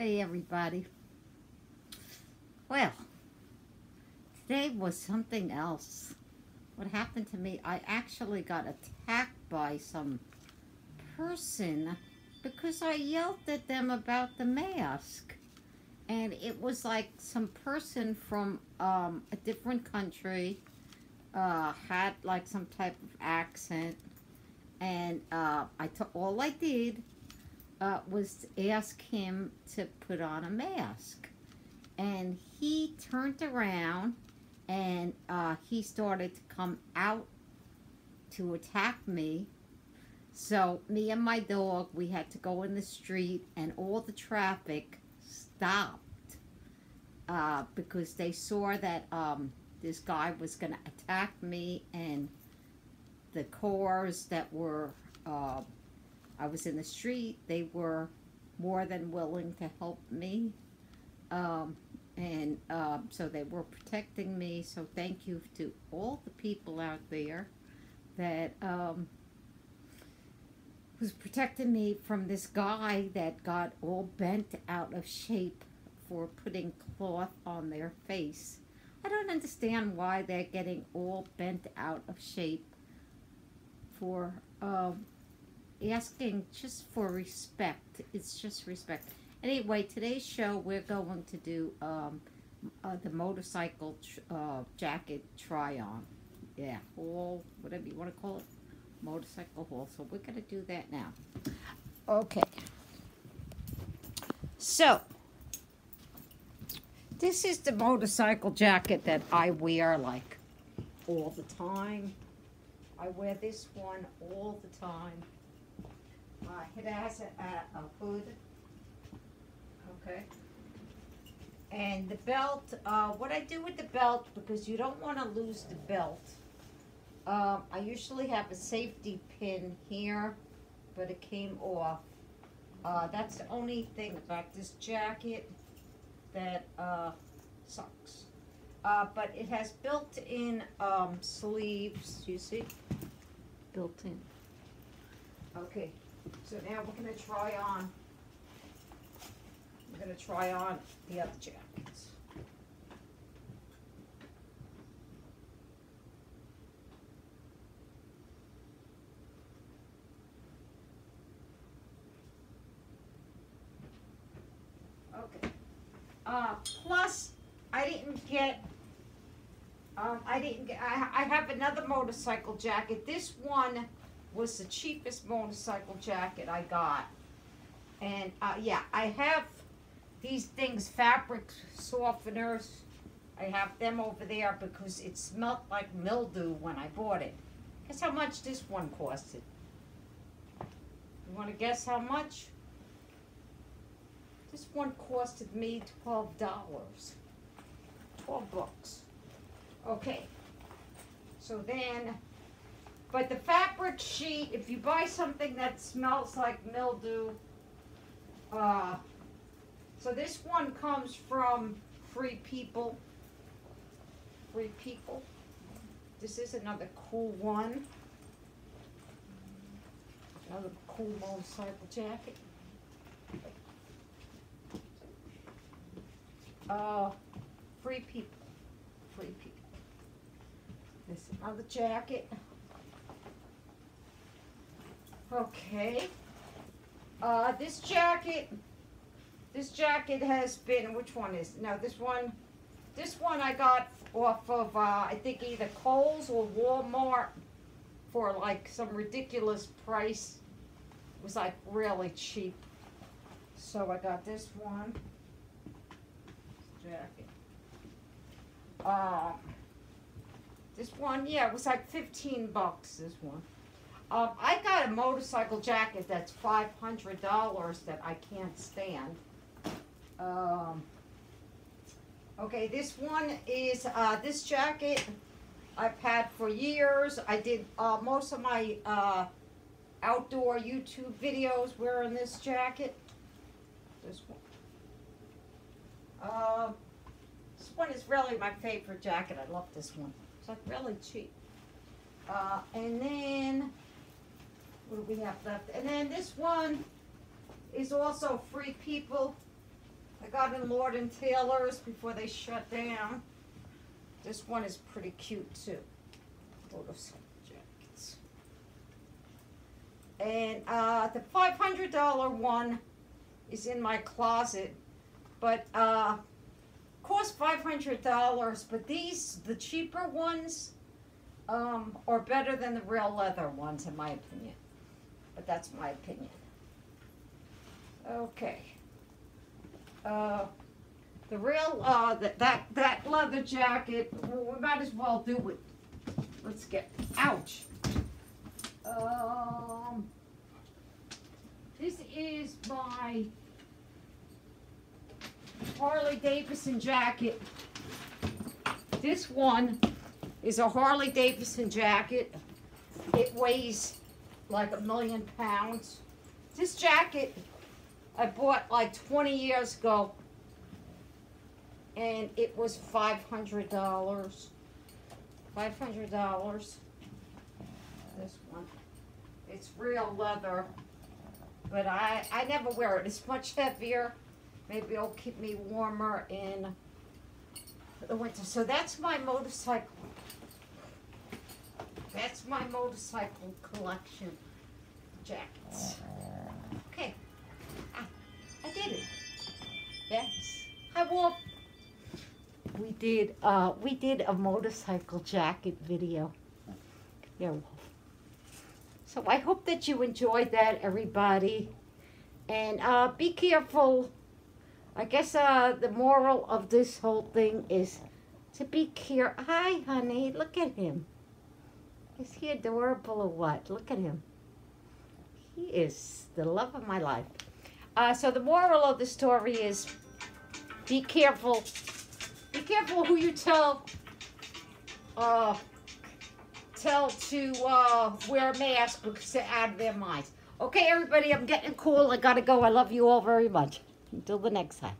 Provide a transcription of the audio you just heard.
Hey, everybody. Well, today was something else. What happened to me, I actually got attacked by some person because I yelled at them about the mask. And it was like some person from um, a different country uh, had like some type of accent. And uh, I t- all I did uh, was ask him to put on a mask. And he turned around and uh, he started to come out to attack me. So me and my dog, we had to go in the street and all the traffic stopped uh, because they saw that um, this guy was going to attack me and the cars that were uh, I was in the street. They were more than willing to help me. Um, and um, so they were protecting me. So thank you to all the people out there that um, was protecting me from this guy that got all bent out of shape for putting cloth on their face. I don't understand why they're getting all bent out of shape for um, asking just for respect. It's just respect. Anyway, today's show we're going to do um, uh, the motorcycle uh, jacket try on. Yeah, haul, whatever you want to call it, motorcycle haul. So we're going to do that now. Okay. So, this is the motorcycle jacket that I wear like all the time. I wear this one all the time. Uh, it has a, a, a hood. Okay. And the belt, uh, what I do with the belt, because you don't want to lose the belt, um, I usually have a safety pin here, but it came off. Uh, that's the only thing about this jacket that uh, sucks. Uh, but it has built-in um, sleeves, you see? Built in. Okay, so now we're gonna try on, we're gonna try on the other jackets. Okay. Uh, plus, I didn't get, um, I didn't I, I have another motorcycle jacket. This one was the cheapest motorcycle jacket I got. And uh, yeah, I have these things, fabric softeners. I have them over there because it smelled like mildew when I bought it. Guess how much this one costed? You want to guess how much? This one costed me twelve dollars. Twelve bucks. Okay. So then but the fabric sheet, if you buy something that smells like mildew, uh, so this one comes from Free People. Free People. This is another cool one. Another cool motorcycle jacket. Uh, Free People. Free People. This is another jacket. Okay. Uh, this jacket, this jacket has been, which one is, no, this one, this one I got off of, uh, I think either Kohl's or Walmart for like some ridiculous price. It was like really cheap. So I got this one. Jacket. Uh, this one, yeah, it was like 15 bucks, this one. Um, I got a motorcycle jacket that's five hundred dollars that I can't stand. Um, okay, this one is uh, this jacket I've had for years. I did uh, most of my uh, outdoor YouTube videos wearing this jacket. This one. Uh, this one is really my favorite jacket. I love this one. It's like really cheap. Uh, and then what do we have left? And then this one is also Free People. I got in Lord and Taylor's before they shut down. This one is pretty cute too. And uh, the $500 one is in my closet, but uh, cost $500. But these, the cheaper ones, um, are better than the real leather ones, in my opinion. But that's my opinion. Okay. Uh, the real, uh, that, that, that leather jacket, we might as well do it. Let's get, ouch. Um, this is my Harley Davidson jacket. This one is a Harley Davidson jacket. It weighs like a million pounds. This jacket I bought like 20 years ago and it was $500. $500. This one. It's real leather, but I, I never wear it. It's much heavier. Maybe it'll keep me warmer in the winter. So that's my motorcycle. That's my motorcycle collection jackets. Okay. I, I did it. Yes. Hi, Wolf. We did, uh, we did a motorcycle jacket video. Yeah, Wolf. So I hope that you enjoyed that, everybody. And uh, be careful. I guess uh, the moral of this whole thing is to be careful. Hi, honey. Look at him. Is he adorable or what? Look at him. He is the love of my life. Uh, so the moral of the story is be careful. Be careful who you tell uh, tell to uh, wear a mask because they're their minds. Okay, everybody, I'm getting cool. I gotta go. I love you all very much. Until the next time.